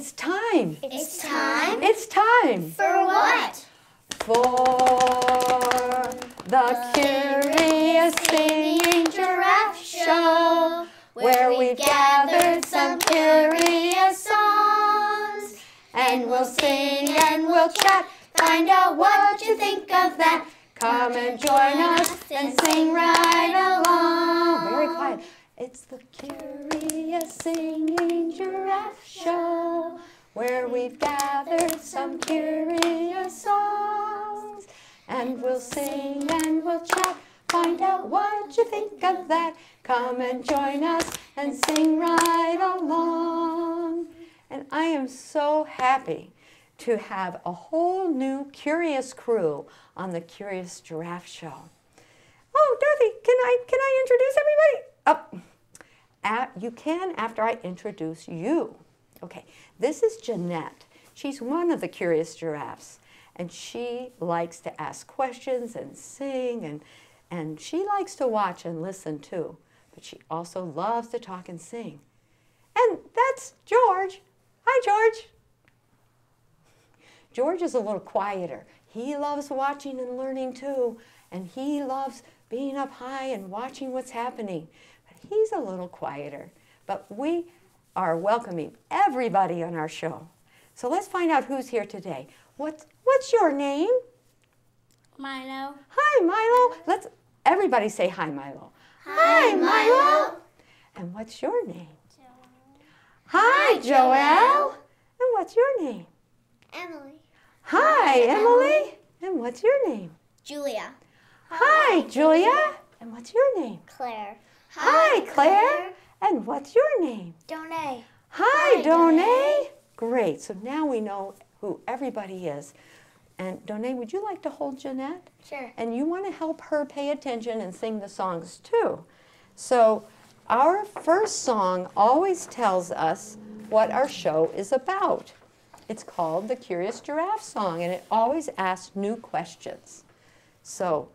It's time. It's time It's time for what? for the Curious Singing Giraffe Show, where we've gathered some curious songs. And we'll sing and we'll chat, find out what you think of that. Come and join us and sing right along. Very quiet. It's the Curious Singing Giraffe Show, where we've gathered some curious songs. And we'll sing and we'll chat, find out what you think of that. Come and join us and sing right along. And I am so happy to have a whole new curious crew on the Curious Giraffe Show. Oh, Dorothy, can I can I introduce everybody? Oh, at, you can after I introduce you. Okay, this is Jeanette. She's one of the curious giraffes, and she likes to ask questions and sing, and and she likes to watch and listen too. But she also loves to talk and sing. And that's George. Hi, George. George is a little quieter. He loves watching and learning too, and he loves being up high and watching what's happening. He's a little quieter. But we are welcoming everybody on our show. So let's find out who's here today. What's what's your name? Milo. Hi, Milo. Let's everybody say hi, Milo. Hi, Milo. And what's your name? Joel. Hi, Joelle. And what's your name? Emily. Hi, Emily. And what's your name? Julia. Hi, Julia. And what's your name? Claire. Hi, Claire. And what's your name? Donay. Hi, Hi, Donay. Great. So now we know who everybody is. And Donay, would you like to hold Jeanette? Sure. And you want to help her pay attention and sing the songs too. So our first song always tells us what our show is about. It's called the Curious Giraffe Song, and it always asks new questions. So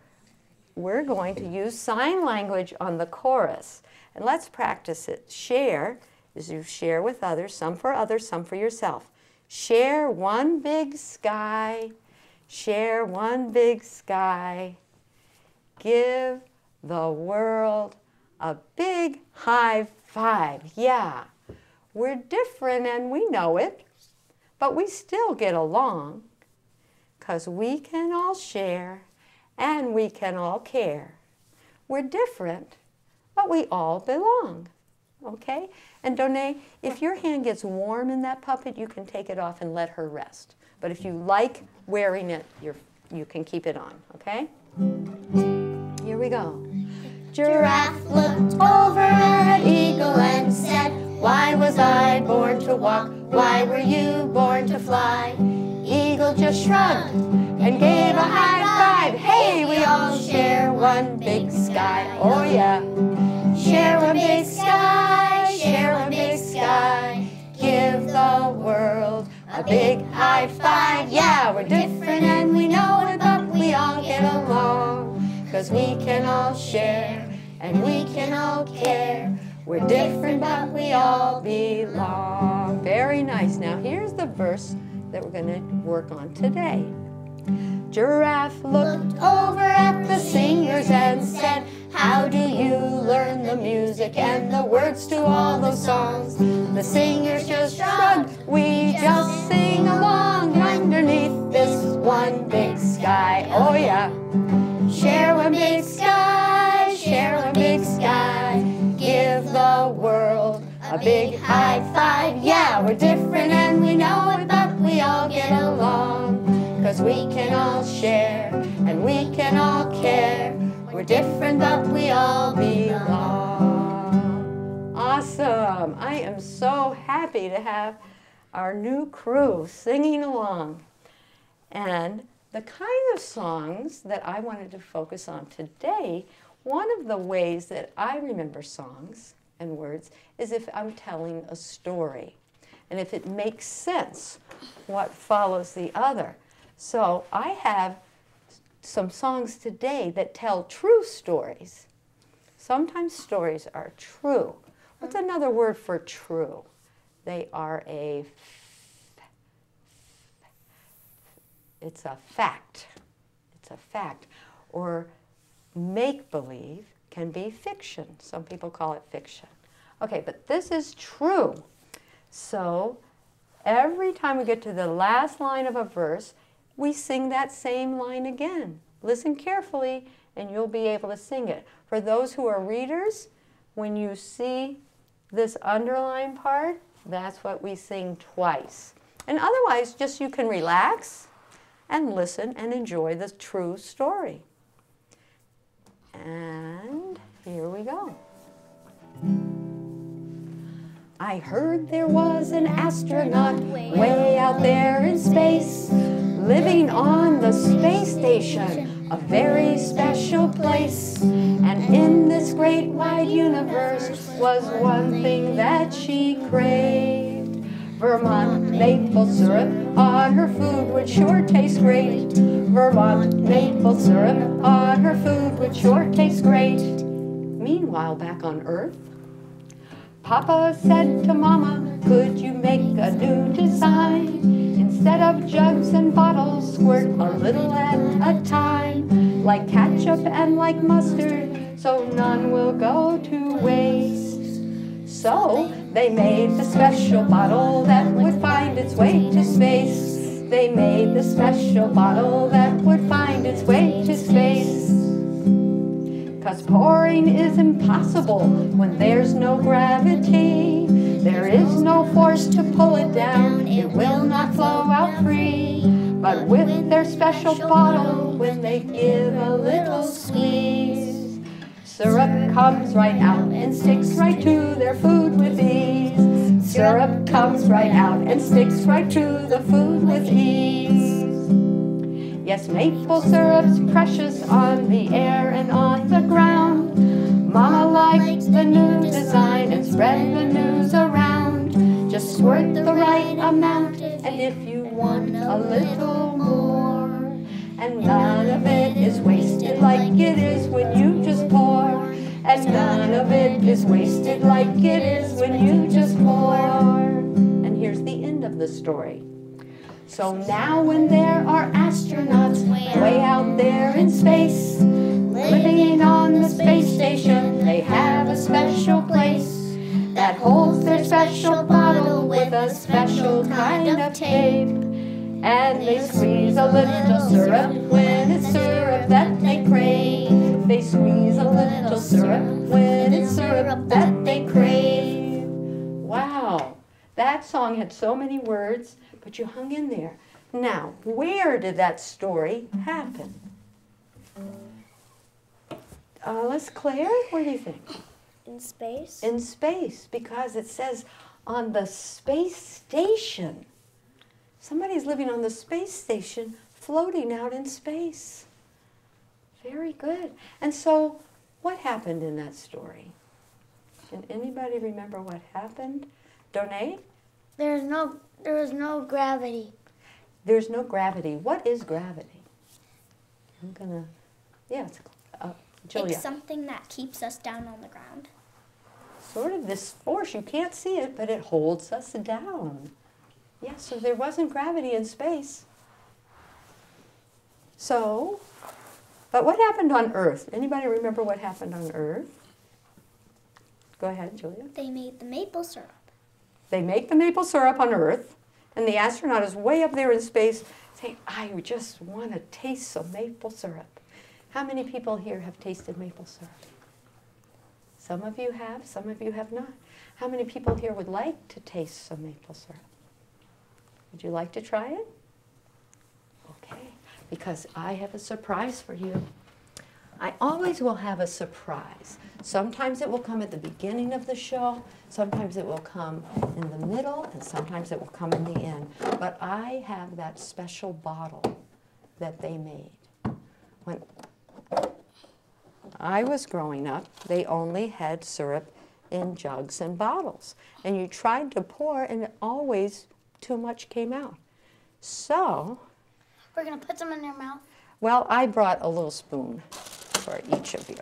we're going to use sign language on the chorus. And let's practice it. Share is you share with others, some for others, some for yourself. Share one big sky. Share one big sky. Give the world a big high five. Yeah, we're different and we know it, but we still get along because we can all share and we can all care. We're different, but we all belong. Okay? And Donay, if your hand gets warm in that puppet, you can take it off and let her rest. But if you like wearing it, you're, you can keep it on. Okay? Here we go. Giraffe looked over at Eagle and said, Why was I born to walk? Why were you born to fly? Eagle just shrugged and gave a high five. Hey, we all share one big sky. Oh, yeah. Share one big sky, share one big sky. Give the world a big high five. Yeah, we're different and we know it, but we all get along. Cause we can all share and we can all care. We're different, but we all belong. Very nice. Now, here's the verse that we're going to work on today. Giraffe looked over at the singers and said, How do you learn the music and the words to all those songs? The singers just shrugged, we just sing along underneath this one big sky. Oh, yeah. Share one big sky, share one big sky. Give the world a big high five. Yeah, we're different and we know it, we all get along. Cause we can all share and we can all care. We're different, but we all belong. Awesome. I am so happy to have our new crew singing along. And the kind of songs that I wanted to focus on today, one of the ways that I remember songs and words is if I'm telling a story and if it makes sense what follows the other. So I have some songs today that tell true stories. Sometimes stories are true. What's mm-hmm. another word for true? They are a it's a fact. It's a fact. Or make believe can be fiction. Some people call it fiction. Okay, but this is true. So every time we get to the last line of a verse, we sing that same line again. Listen carefully and you'll be able to sing it. For those who are readers, when you see this underline part, that's what we sing twice. And otherwise, just you can relax and listen and enjoy the true story. And here we go. I heard there was an astronaut way out there in space, living on the space station, a very special place. And in this great wide universe was one thing that she craved. Vermont maple syrup on her food would sure taste great. Vermont maple syrup on her food would sure taste great. Meanwhile, back on Earth, Papa said to Mama, could you make a new design? Instead of jugs and bottles, squirt a little at a time, like ketchup and like mustard, so none will go to waste. So they made the special bottle that would find its way to space. They made the special bottle that would find its way to space. Cause pouring is impossible when there's no gravity. There is no force to pull it down, it will not flow out free. But with their special bottle, when they give a little squeeze, syrup comes right out and sticks right to their food with ease. Syrup comes right out and sticks right to the food with ease. Yes, maple syrup's precious on the air and on the ground. Mama likes the new design and spread the news around. Just squirt the right amount, and if you want a little more, and none of it is wasted like it is when you just pour, and none of it is wasted like it is when you just pour. And here's the end of the story. So now when there are astronauts way out there in space, living on the space station, they have a special place that holds their special bottle with a special kind of tape. And they squeeze a little syrup when it's syrup that they crave. They squeeze a little syrup when it's syrup that they crave. Wow, that song had so many words but you hung in there. Now, where did that story happen? Uh, let's Claire, where do you think? In space. In space, because it says on the space station. Somebody's living on the space station, floating out in space. Very good. And so, what happened in that story? Can anybody remember what happened? Donay? There's no there is no gravity. There's no gravity. What is gravity? I'm gonna, yeah, it's, uh, Julia. It's something that keeps us down on the ground. Sort of this force, you can't see it, but it holds us down. Yeah, so there wasn't gravity in space. So, but what happened on Earth? Anybody remember what happened on Earth? Go ahead, Julia. They made the maple syrup. They make the maple syrup on Earth, and the astronaut is way up there in space saying, I just want to taste some maple syrup. How many people here have tasted maple syrup? Some of you have, some of you have not. How many people here would like to taste some maple syrup? Would you like to try it? Okay, because I have a surprise for you. I always will have a surprise. Sometimes it will come at the beginning of the show, sometimes it will come in the middle, and sometimes it will come in the end. But I have that special bottle that they made. When I was growing up, they only had syrup in jugs and bottles. And you tried to pour, and always too much came out. So, We're going to put some in your mouth. well, I brought a little spoon for each of you.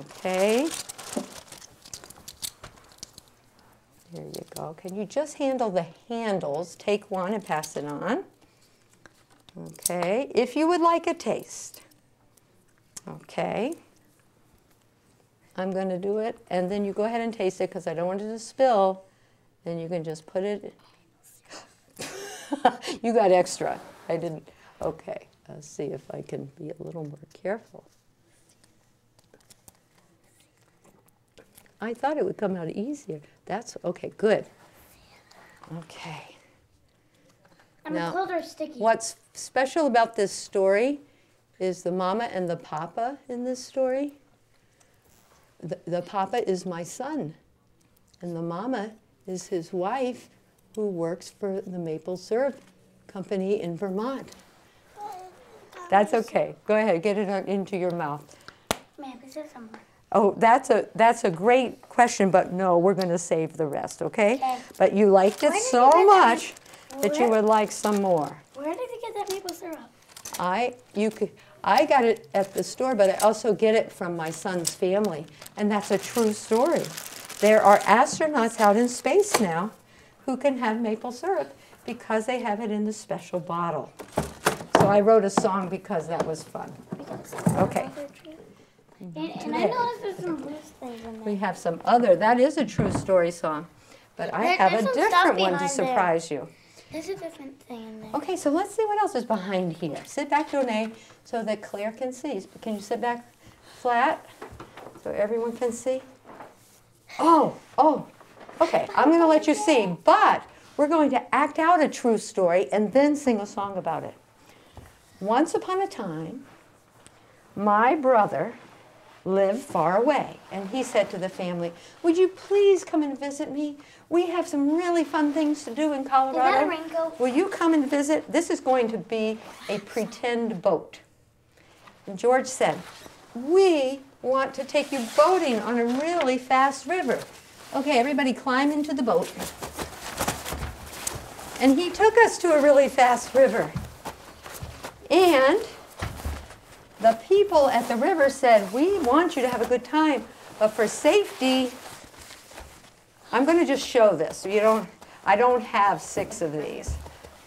Okay. There you go. Can you just handle the handles? Take one and pass it on. Okay, if you would like a taste. Okay. I'm going to do it, and then you go ahead and taste it because I don't want it to spill. And you can just put it. you got extra. I didn't. Okay, let's see if I can be a little more careful. I thought it would come out easier. That's okay, good. Okay. And Now, the clothes are sticky. What's special about this story is the mama and the papa in this story. The, the papa is my son, and the mama is his wife who works for the maple syrup company in Vermont. That's okay. Go ahead, get it into your mouth. Man, is there somewhere? Oh, that's a that's a great question, but no, we're going to save the rest, okay? Okay. But you liked it so get that? much that you would like some more. Where did you get that maple syrup? I you could I got it at the store, but I also get it from my son's family, and that's a true story. There are astronauts out in space now who can have maple syrup because they have it in the special bottle. So I wrote a song because that was fun. Okay. Mm-hmm. And, and I noticed there's some loose things in there. We have some other, that is a true story song, but I There- have a different one to there. surprise you. There's a different thing in there. Okay, so let's see what else is behind here. Sit back, Donay, so that Claire can see. Can you sit back flat so everyone can see? Oh, oh, okay, I'm going to let you see, but we're going to act out a true story and then sing a song about it. Once upon a time, my brother lived far away, and he said to the family, Would you please come and visit me? We have some really fun things to do in Colorado. Will you come and visit? This is going to be a pretend boat. And George said, We want to take you boating on a really fast river. Okay, everybody climb into the boat. And he took us to a really fast river. And the people at the river said, We want you to have a good time, but for safety, I'm going to just show this. You don't, I don't have six of these.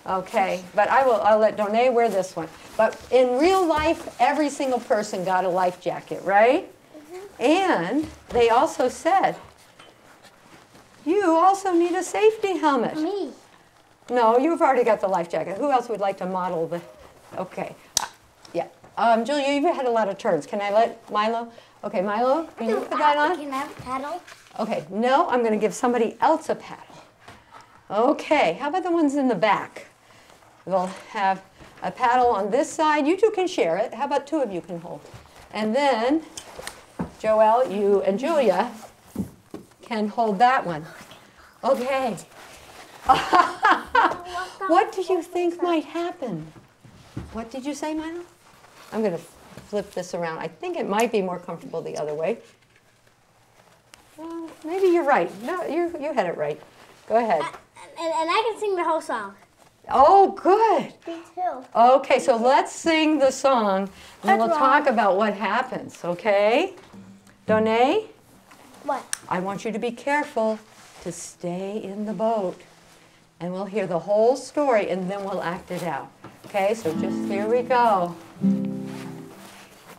Okay, but I will, I'll let Donay wear this one. But in real life, every single person got a life jacket, right? Mm-hmm. And they also said, you also need a safety helmet. Me. No, you've already got the life jacket. Who else would like to model the, okay. Um, Julia, you've had a lot of turns. Can I let Milo? Okay, Milo, can you put that on? Can I have a paddle? Okay, no, I'm going to give somebody else a paddle. Okay, how about the ones in the back? We'll have a paddle on this side. You two can share it. How about two of you can hold? And then, Joelle, you and Julia can hold that one. Okay. what do you think might happen? What did you say, Milo? I'm going to flip this around. I think it might be more comfortable the other way. Well, maybe you're right. No, you, you had it right. Go ahead. And, and I can sing the whole song. Oh, good. Me too. Okay, so let's sing the song, and we'll That's talk about what happens, okay? Donay, eh? What? I want you to be careful to stay in the boat. And we'll hear the whole story, and then we'll act it out. Okay, so just here we go.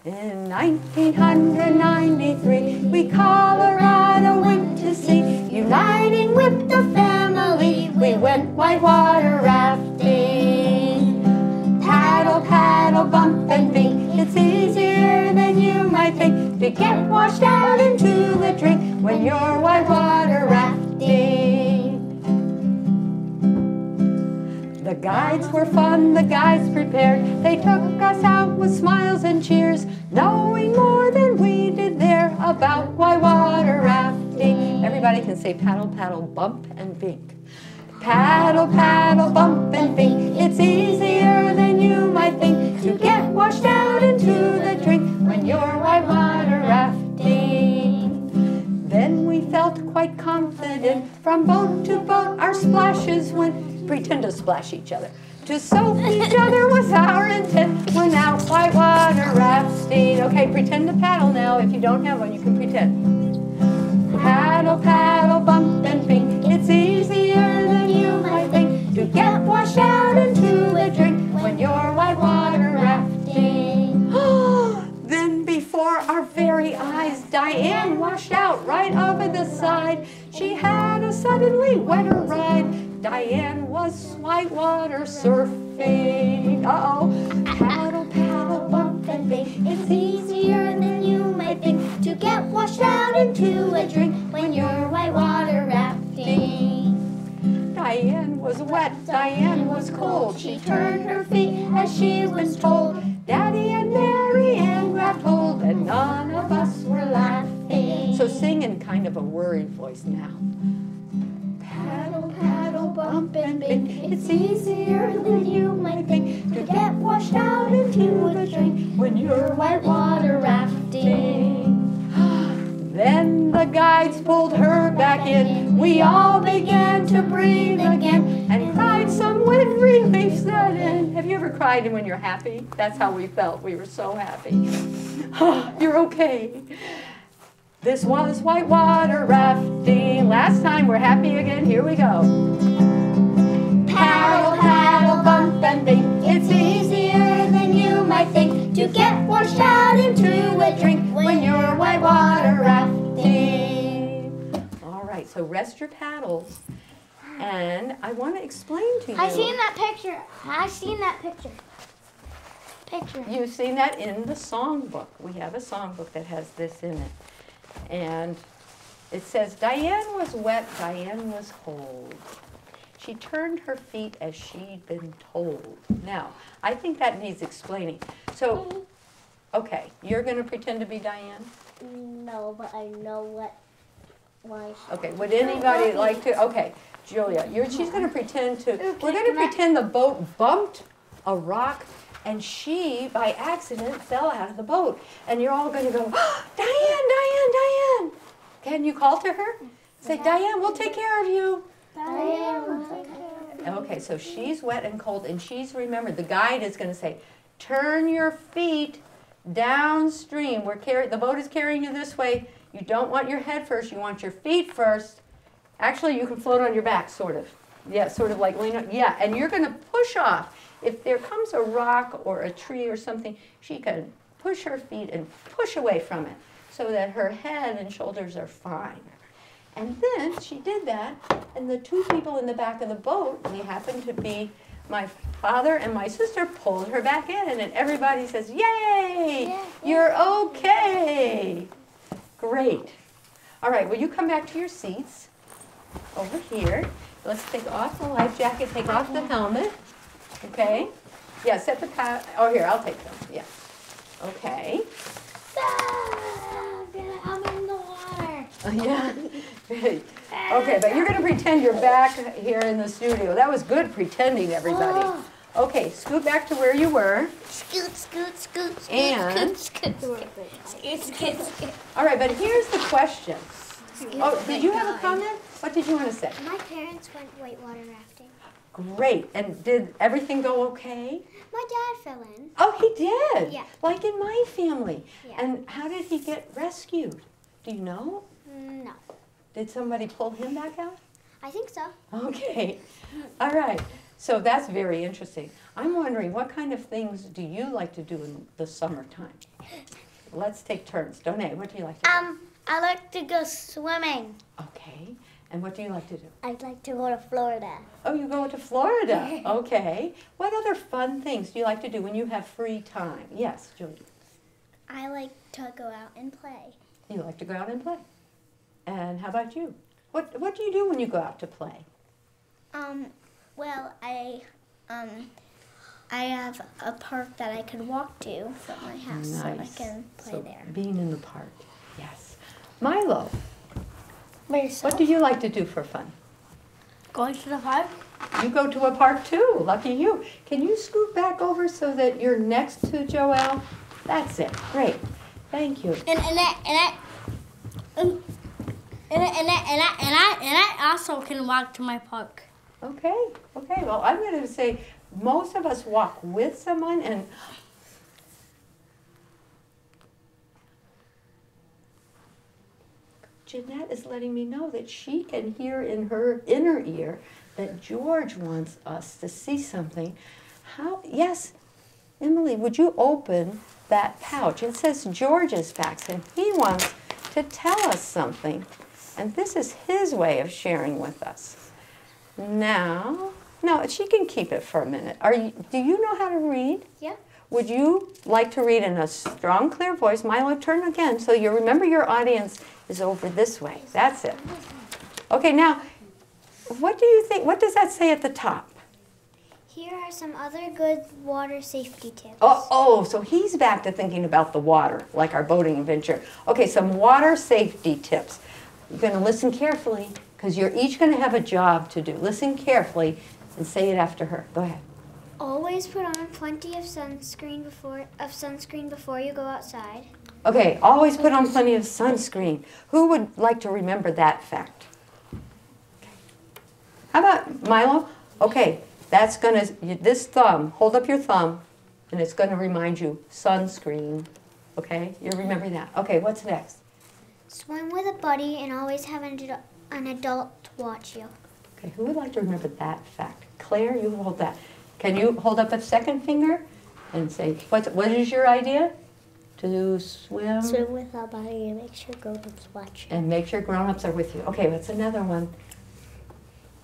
In 1993, we Colorado went to sea. Uniting with the family, we went whitewater rafting. Paddle, paddle, bump and bink. It's easier than you might think to get washed out into the drink when you're whitewater rafting. The guides were fun, the guides prepared. They took us out with smiles and cheers, knowing more than we did there about why water rafting. Everybody can say paddle, paddle, bump and bink. Paddle, paddle, bump and bink. It's easier than you might think to get washed out into the drink when you're white water rafting. Then we felt quite confident. From boat to boat, our splashes went. Pretend to splash each other. To soak each other was our intent when out whitewater rafting. Okay, pretend to paddle now. If you don't have one, you can pretend. Paddle, paddle, bump and pink. It's easier than you might think to get washed out into a drink when you're whitewater rafting. then before our very eyes, Diane washed out right over the side. She had a suddenly wetter ride. Diane was whitewater surfing. Uh oh. Paddle, paddle, bump and bink. It's easier than you might think to get washed out into a drink when you're whitewater rafting. Diane was wet, Diane was cold. She turned her feet as she was told. Daddy and Mary Ann grabbed hold, and none of us were laughing. So sing in kind of a worried voice now. Paddle, paddle, bump and bink. It's easier than you might think to get washed out into a drink when you're whitewater rafting. Then the guides pulled her back in. We all began to breathe again and cried some with relief set in. Have you ever cried when you're happy? That's how we felt. We were so happy. you're okay. This was whitewater rafting. Last time we're happy again. Here we go. Paddle, paddle, bump and bink. It's easier than you might think to get washed out into a drink when you're whitewater rafting. All right, so rest your paddles. And I want to explain to you. I seen that picture. I seen that picture. Picture. You've seen that in the songbook. We have a songbook that has this in it. And it says, Diane was wet, Diane was cold. She turned her feet as she'd been told. Now, I think that needs explaining. So, okay, you're going to pretend to be Diane? No, but I know what. Why? Okay, would anybody like to? Okay, Julia, you're, she's going to pretend to, we're going to pretend the boat bumped a rock and she, by accident, fell out of the boat. And you're all going to go, Diane, Diane, Diane. Can you call to her? Say, Diane, we'll take care of you. Diane. Okay, so she's wet and cold, and she's, remembered. the guide is going to say, turn your feet downstream. We're carry, the boat is carrying you this way. You don't want your head first, you want your feet first. Actually, you can float on your back, sort of. Yeah, sort of like lean on, yeah, and you're going to push off. If there comes a rock or a tree or something, she can push her feet and push away from it so that her head and shoulders are fine. And then she did that, and the two people in the back of the boat, they happened to be my father and my sister, pulled her back in, and everybody says, Yay! You're okay! Great. All right, will you come back to your seats over here? Let's take off the life jacket, take off the helmet. Okay? Yeah, set the pad. Oh, here, I'll take them. Yeah. Okay. I'm in the water. Yeah. okay, but you're going to pretend you're back here in the studio. That was good pretending, everybody. Oh. Okay, scoot back to where you were. Scoot, scoot, scoot, scoot, And- scoot, scoot, scoot, scoot, scoot. All right, but here's the question. Oh, did you have a comment? What did you want to say? My parents went whitewater rafting. Great. And did everything go okay? My dad fell in. Oh, he did. Yeah. Like in my family. Yeah. And how did he get rescued? Do you know? No. Did somebody pull him back out? I think so. Okay. All right. So that's very interesting. I'm wondering what kind of things do you like to do in the summertime? Let's take turns. Donay, what do you like to do? Um, I like to go swimming. Okay. And what do you like to do? I'd like to go to Florida. Oh, you go to Florida. Okay. What other fun things do you like to do when you have free time? Yes, Julia. I like to go out and play. You like to go out and play. And how about you? What What do you do when you go out to play? Um, well, I, um, I have a park that I can walk to from my house, so I can play So, there. Being in the park. Yes. Milo, what do you like to do for fun? Going to the park? You go to a park too. Lucky you. Can you scoot back over so that you're next to Joelle? That's it. Great. Thank you. And and I and I. And and I, and I, and I and I and I also can walk to my park. Okay. Okay. Well, I'm going to say most of us walk with someone and Jeanette is letting me know that she can hear in her inner ear that George wants us to see something. How? Yes, Emily, would you open that pouch? It says George's fax, and he wants to tell us something. And this is his way of sharing with us. Now, no, she can keep it for a minute. Are you, do you know how to read? Yeah. Would you like to read in a strong, clear voice? Milo, turn again so you remember your audience is over this way. That's it. Okay, now, what do you think? What does that say at the top? Here are some other good water safety tips. Oh, oh, so he's back to thinking about the water, like our boating adventure. Okay, some water safety tips. You're going to listen carefully because you're each going to have a job to do. Listen carefully and say it after her. Go ahead. Always put on plenty of sunscreen before of sunscreen before you go outside. Okay, always put on plenty of sunscreen. Who would like to remember that fact? How about Milo? Okay, that's gonna, this thumb, hold up your thumb, and it's gonna remind you sunscreen. Okay, you remember that. Okay, what's next? Swim with a buddy and always have an, an adult watch you. Okay, who would like to remember that fact? Claire, you hold that. Can you hold up a second finger and say, what, what is your idea? To swim? Swim with a buddy and make sure grown-ups watch. And make sure grown-ups are with you. Okay, what's another one?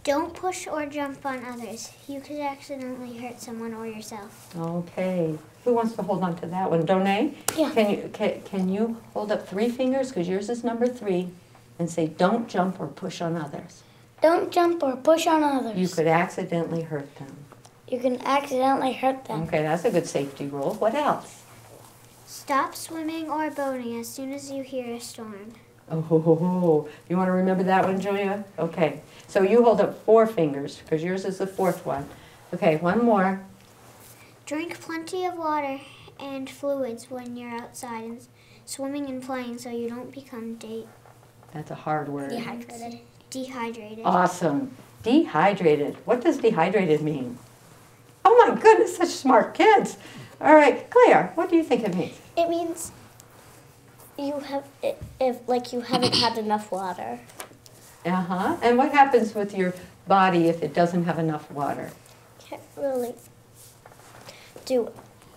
Don't push or jump on others. You could accidentally hurt someone or yourself. Okay. Who wants to hold on to that one? Donay? Yeah. Can you, can, can you hold up three fingers, because yours is number three, and say, don't jump or push on others? Don't jump or push on others. You could accidentally hurt them. You can accidentally hurt them. Okay, that's a good safety rule. What else? Stop swimming or boating as soon as you hear a storm. Oh, ho, ho, ho. you want to remember that one, Julia? Okay. So you hold up four fingers, because yours is the fourth one. Okay, one more. Drink plenty of water and fluids when you're outside and swimming and playing so you don't become de- That's a hard word. dehydrated. Dehydrated. Awesome. Dehydrated. What does dehydrated mean? Oh my goodness, such smart kids. All right, Claire, what do you think it means? It means you have if like you haven't had enough water. Uh huh. And what happens with your body if it doesn't have enough water? Can't really do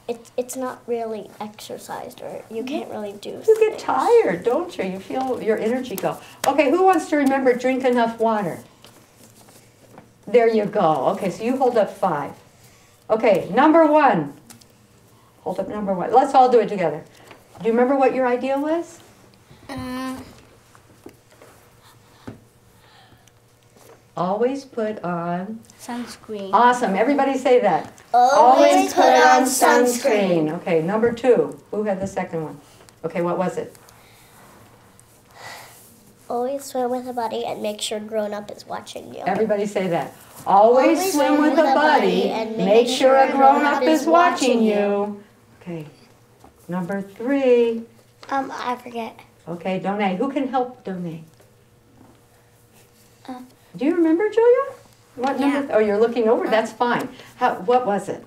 it. It's not really exercised, or you can't really do. You get tired, don't you? You feel your energy go. Okay, who wants to remember drink enough water? There you go. Okay, so you hold up five. Okay, number one. Hold up number one. Let's all do it together. Do you remember what your idea was? Mm. Always put on. Sunscreen. Awesome. Everybody say that. Always put on sunscreen. Okay, number two. Who had the second one? Okay, what was it? Always swim with a buddy and make sure grown up is watching you. Everybody say that. Always, Always swim with a buddy and make sure a grown up is watching you. Okay. Number three. Um, I forget. Okay, Donay. Who can help Donay? Uh, Do you remember, Julia? What Yeah. number? Oh, you're looking over. That's fine. How? What was it?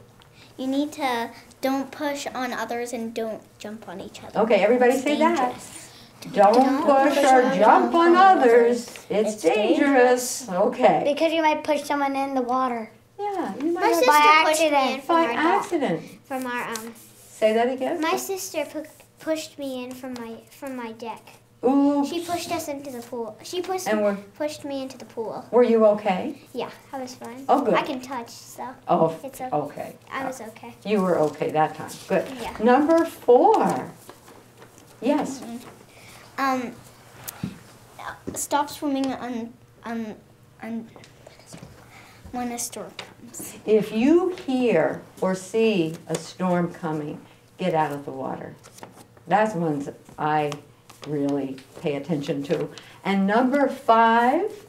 You need to don't push on others and don't jump on each other. Okay, everybody say that. Don't, Don't push push or jump on others. It's, It's dangerous. Okay. Because you might push someone in the water. Yeah, you My might have sister by pushed me in accident. from by our accident. from our um. Say that again. My sister pu- pushed me in from my from my deck. Ooh. She pushed us into the pool. She pushed And we're, pushed me into the pool. were you okay? Yeah, I was fine. Oh, good. I can touch, so Oh, It's okay. okay. I was okay. You were okay that time. Good. Yeah. Number four. Yes. Um, stop swimming on on on when a storm comes. If you hear or see a storm coming, get out of the water. That's ones I really pay attention to. And number five,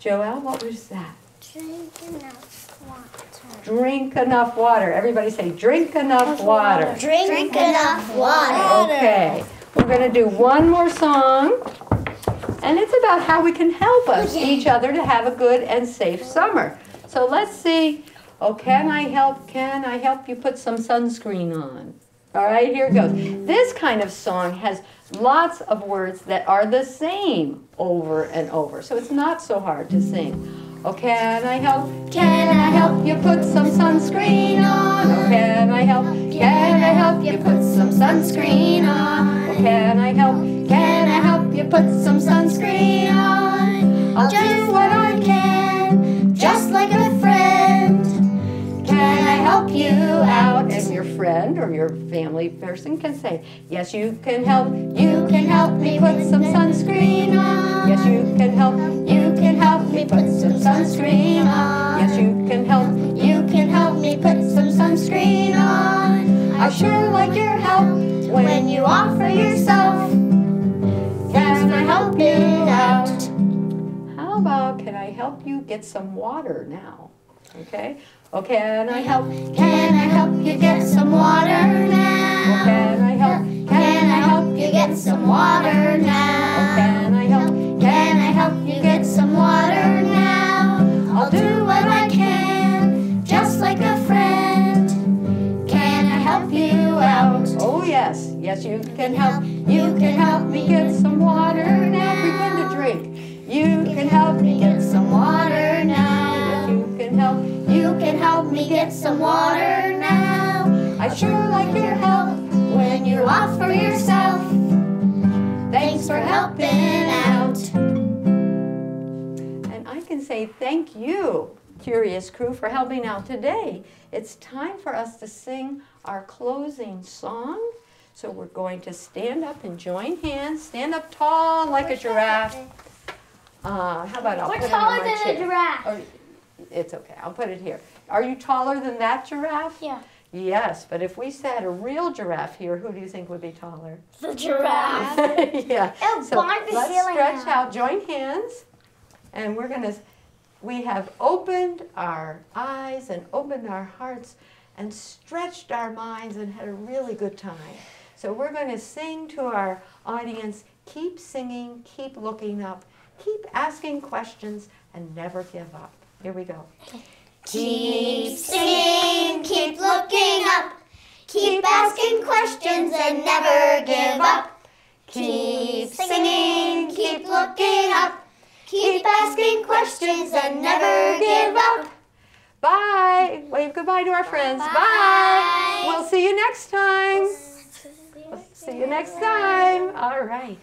Joelle, what was that? Drink enough water. Drink enough water. Everybody say, drink enough water. Drink, enough water. Okay, we're gonna do one more song, and it's about how we can help us, oh, each other, to have a good and safe summer. So let's see. Oh, can I help? Can I help you put some sunscreen on? All right, here it goes. This kind of song has lots of words that are the same over and over, so it's not so hard to sing. Oh, can I help? Can I help you put some sunscreen on? Oh, can I help? Can I help you put some sunscreen on? Oh, can I help? Can I help you put some sunscreen on? I'll do what I can, you out? And your friend or your family person can say, Yes, you can help. You can help me Put some sunscreen on. Yes, you can help. You can help me put some sunscreen on. Yes, you can help. You can help me put some sunscreen on. I sure like your help when you offer yourself. Can I help you out? How about can I help you get some water now? Okay. Okay, can I help? Can I help you get some water now? Oh, Can I help? Can I help you get some water now? Oh, Can I help? Can I help you get some water now? I'll do what I can, just like a friend. Can I help you out? Oh yes, yes you can help. You can help me Get some water now. Begin to drink. You can help me get some water Yes, now. you can help. You can help me get some water now. I sure like your help. When you offer yourself, thanks for helping out. And I can say thank you, Curious Crew, for helping out today. It's time for us to sing our closing song. So we're going to stand up and join hands. Stand up tall like a giraffe. Uh, how about I'll We're taller than chair. a giraffe. It's okay. I'll put it here. Are you taller than that giraffe? Yeah. Yes, but if we sat a real giraffe here, who do you think would be taller? The giraffe. yeah. It'll So let's stretch out. out. Join hands, and we're gonna. We have opened our eyes and opened our hearts and stretched our minds and had a really good time. So we're going to sing to our audience. Keep singing. Keep looking up. Keep asking questions and never give up. Here we go. Keep singing, keep looking up, keep asking questions and never give up. Keep singing, keep looking up, keep asking questions and never give up. Bye. Wave goodbye to our friends. Bye. Bye. We'll see you next time. We'll See you next time. All right.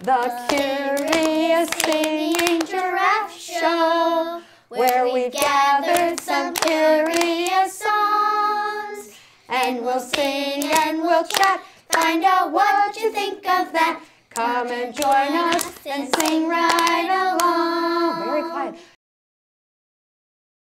The Curious Singing Giraffe Show, where we've gathered some curious songs. And we'll sing and we'll chat, find out what you think of that. Come and join us and sing right along. Very quiet.